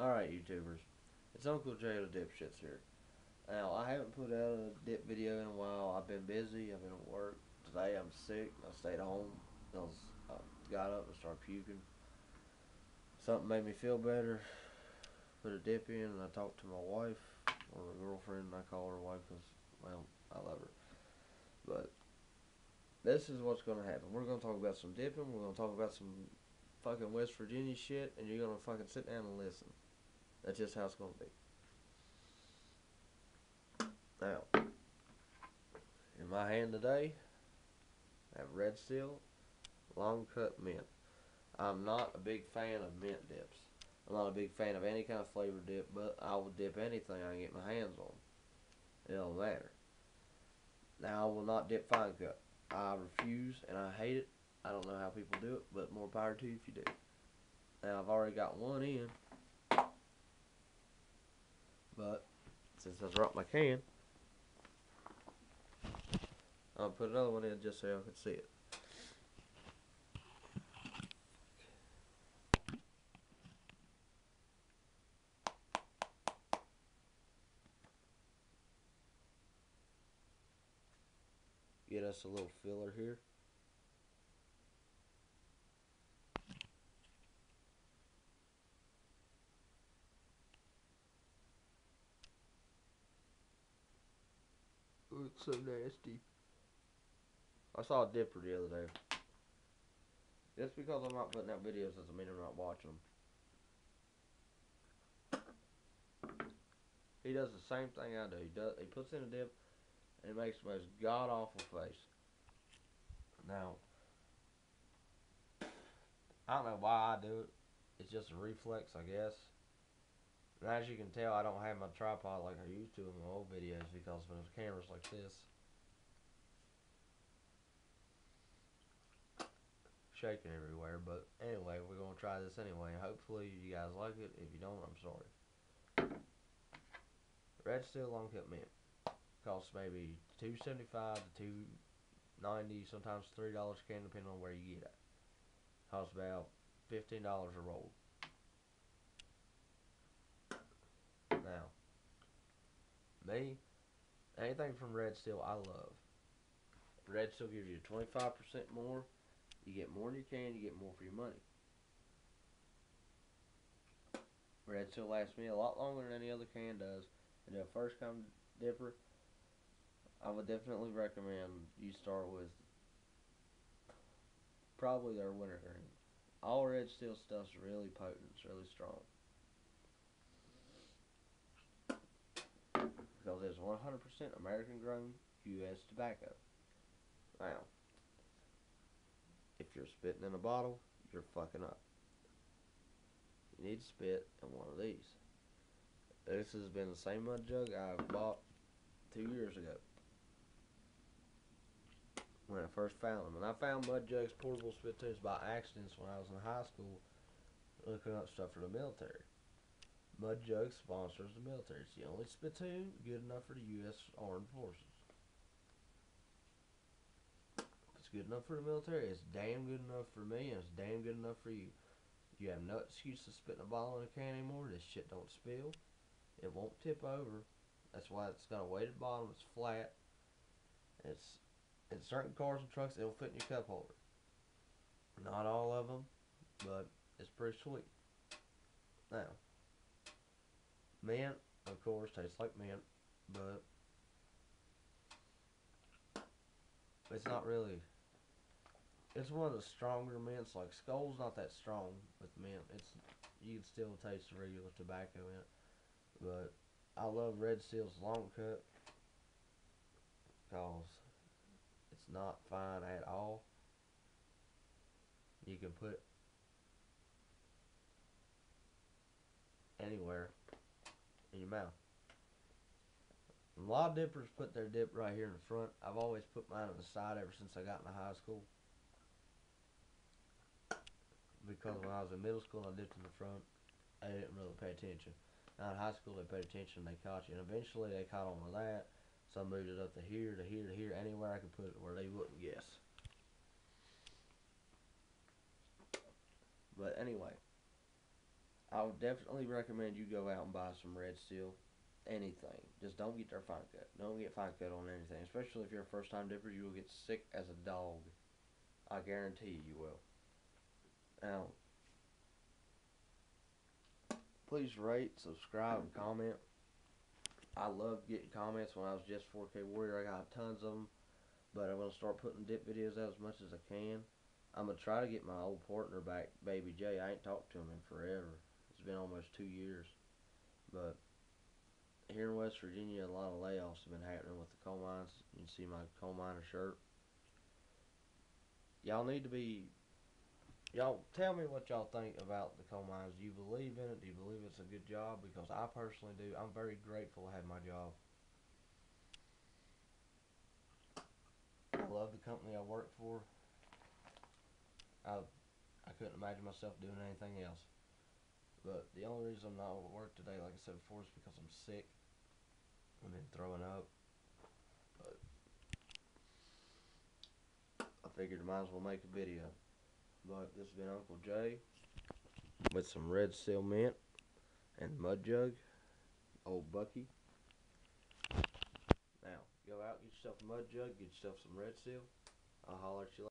Alright, YouTubers. It's Uncle Jay the Dipshits here. Now, I haven't put out a dip video in a while. I've been busy. I've been at work. Today I'm sick. I stayed home. I, was, I got up and started puking. Something made me feel better. Put a dip in and I talked to my wife or a girlfriend. I call her wife because, well, I love her. But this is what's going to happen. We're going to talk about some dipping. We're going to talk about some fucking West Virginia shit, and you're going to fucking sit down and listen. That's just how it's going to be. Now, in my hand today, I have Red Seal Long Cut Mint. I'm not a big fan of mint dips. I'm not a big fan of any kind of flavored dip, but I will dip anything I can get my hands on. It don't matter. Now, I will not dip fine cut. I refuse and I hate it. I don't know how people do it, but more power to you if you do. Now, I've already got one in. But, since I dropped my can, I'll put another one in just so y'all can see it. Get us a little filler here. So nasty. I saw a dipper the other day. Just because I'm not putting out videos doesn't mean I'm not watching them. He does the same thing I do. He does. He puts in a dip, and it makes the most god awful face. Now, I don't know why I do it. It's just a reflex, I guess. And as you can tell, I don't have my tripod like I used to in my old videos because when there's cameras like this, shaking everywhere. But anyway, we're going to try this anyway. Hopefully you guys like it. If you don't, I'm sorry. Red Seal Long Cut Mint. Costs maybe two seventy five to two ninety, sometimes three dollars can depending on where you get it. Costs about fifteen dollars a roll. Now, me, anything from Red Seal, I love. Red Seal gives you 25% more. You get more than you can, you get more for your money. Red Seal lasts me a lot longer than any other can does. And a first come dipper, I would definitely recommend you start with probably their wintergreen. All Red Seal stuff's really potent, it's really strong. because it's 100% American grown U.S. tobacco. Now, if you're spitting in a bottle, you're fucking up. You need to spit in one of these. This has been the same mud jug I bought two years ago. When I first found them. And I found mud jugs, portable spittoons by accident when I was in high school looking up stuff for the military. Mud Jug sponsors the military. It's the only spittoon good enough for the U.S. Armed Forces. If it's good enough for the military, it's damn good enough for me, and it's damn good enough for you. You have no excuse to spit in a bottle in a can anymore. This shit don't spill. It won't tip over. That's why it's got a weighted bottom. It's flat. It's in certain cars and trucks, it'll fit in your cup holder. Not all of them, but it's pretty sweet. Now, Mint, of course, tastes like mint, but it's not really. It's one of the stronger mints. Like Skoal's not that strong with mint. It's you can still taste the regular tobacco in it, but I love Red Seal's long cut because it's not fine at all. You can put anywhere in your mouth. A lot of dippers put their dip right here in the front. I've always put mine on the side ever since I got into high school. Because when I was in middle school I dipped in the front, I didn't really pay attention. Now in high school they paid attention and they caught you. And eventually they caught on with that. So I moved it up to here, to here, to here, anywhere I could put it where they wouldn't guess. But anyway, I would definitely recommend you go out and buy some red seal. Anything. Just don't get their fine cut. Don't get fine cut on anything. Especially if you're a first time dipper, you will get sick as a dog. I guarantee you, you will. Now, please rate, subscribe, and comment. I love getting comments when I was just 4K Warrior. I got tons of them. But I'm going to start putting dip videos out as much as I can. I'm going to try to get my old partner back, Baby J. I ain't talked to him in forever. It's been almost two years. But here in West Virginia, a lot of layoffs have been happening with the coal mines. You can see my coal miner shirt. Y'all need to be. Y'all tell me what y'all think about the coal mines. Do you believe in it? Do you believe it's a good job? Because I personally do. I'm very grateful to have my job. I love the company I work for. I I couldn't imagine myself doing anything else. But the only reason I'm not at work today, like I said before, is because I'm sick. I've been throwing up. But I figured I might as well make a video. But this has been Uncle Jay with some red seal mint and mud jug. Old Bucky. Now, go out, get yourself a mud jug, get yourself some red seal. I'll holler at you later.